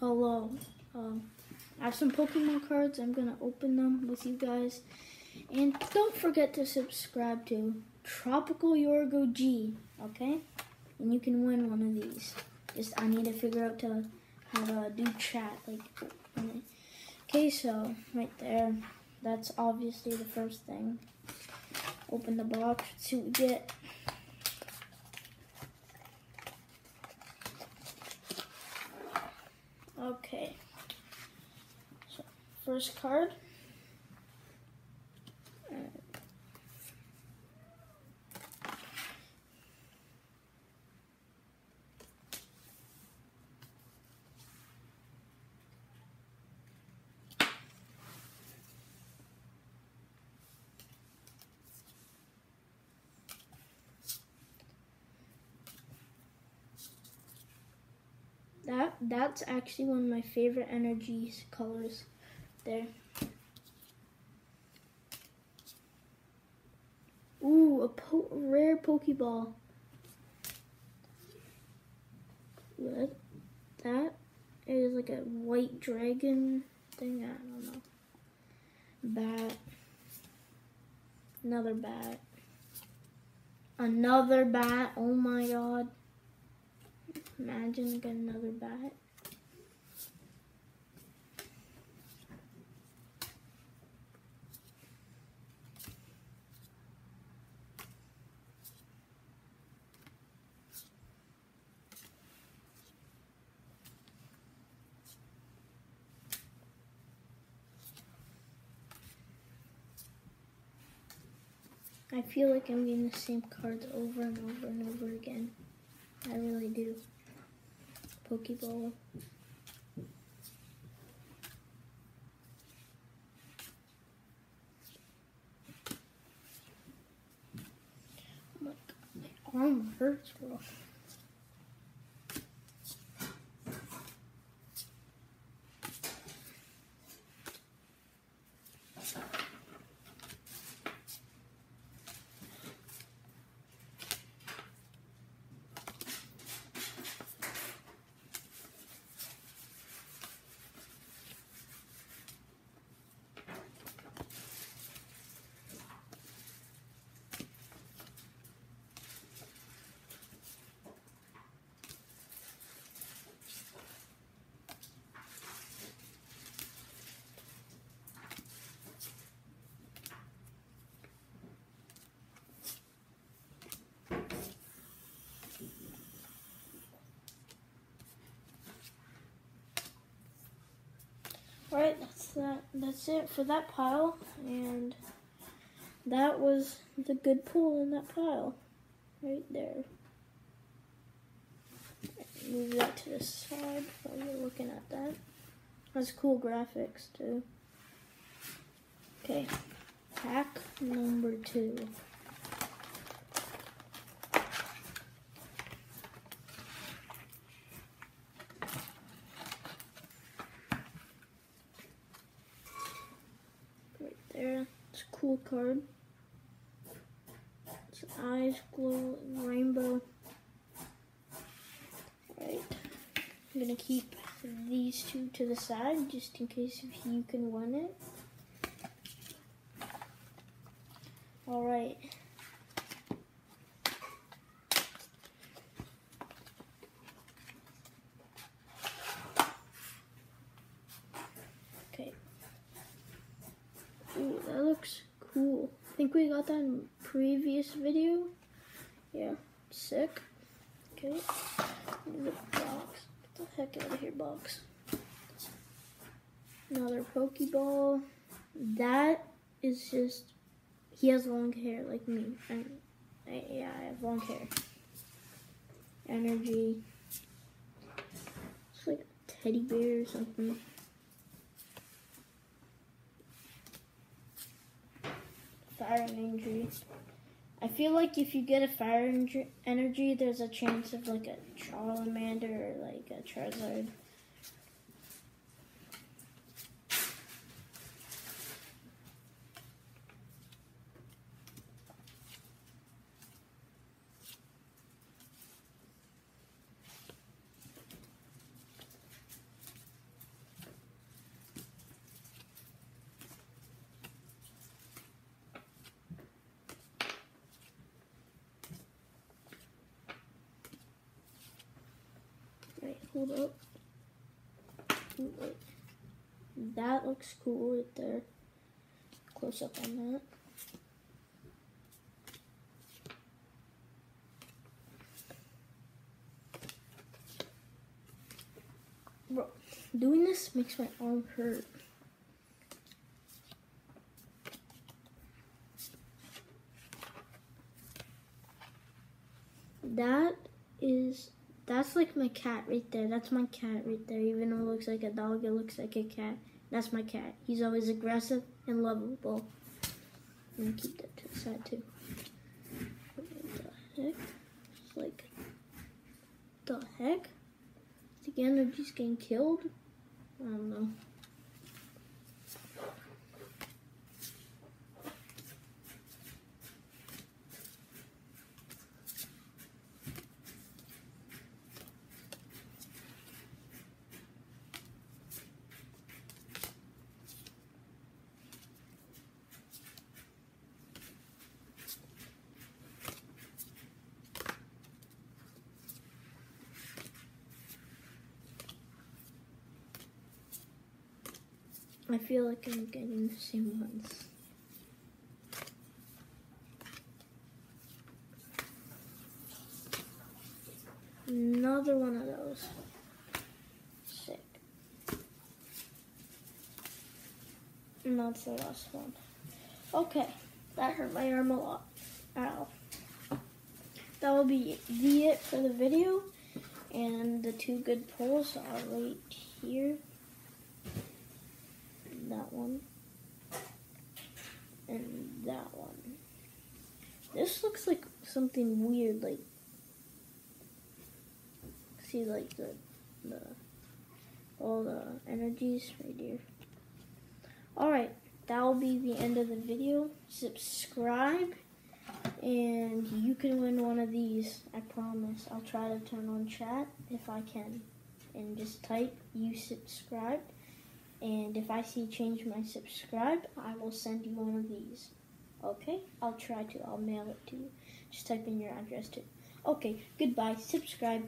hello. Um, I have some Pokemon cards. I'm gonna open them with you guys. And don't forget to subscribe to Tropical Yorgo G, okay? And you can win one of these. Just I need to figure out to how to do chat. Like, okay, so right there, that's obviously the first thing. Open the box, we get. Okay. So, first card. That that's actually one of my favorite energies colors there. Ooh, a po rare Pokeball. What? That is like a white dragon thing. I don't know. Bat. Another bat. Another bat. Oh my god. Imagine getting another bat. I feel like I'm getting the same cards over and over and over again. I really do. Pokeball. Oh my god, my arm hurts, bro. Alright, that's that. That's it for that pile. And that was the good pull in that pile. Right there. Move that to the side while you're looking at that. That's cool graphics too. Okay, pack number two. Right there, it's a cool card. Its eyes glow rainbow. Alright, I'm gonna keep these two to the side just in case if you can win it. Alright. Okay. Ooh, that looks cool. I we got that in previous video. Yeah, sick. Okay. Box. Get the heck out of here, box. Another Pokeball. That is just. He has long hair like me. And I, yeah, I have long hair. Energy. It's like a teddy bear or something. Fire energy. I feel like if you get a fire energy, there's a chance of like a Charmander or like a Charizard. Wait, hold up. Wait. That looks cool right there. Close up on that. Bro, doing this makes my arm hurt. That is, that's like my cat right there. That's my cat right there. Even though it looks like a dog, it looks like a cat. That's my cat. He's always aggressive and lovable. I'm gonna keep that to the side too. What the heck? It's like, the heck? The energy's getting killed? I don't know. I feel like I'm getting the same ones. Another one of those. Sick. And that's the last one. Okay, that hurt my arm a lot. Ow. That will be the it for the video. And the two good pulls are right here that one, and that one. This looks like something weird, like see like the the all the energies right here. Alright, that will be the end of the video. Subscribe and you can win one of these, I promise. I'll try to turn on chat if I can. And just type you subscribe. And if I see change my subscribe, I will send you one of these. Okay? I'll try to. I'll mail it to you. Just type in your address too. Okay, goodbye. Subscribe.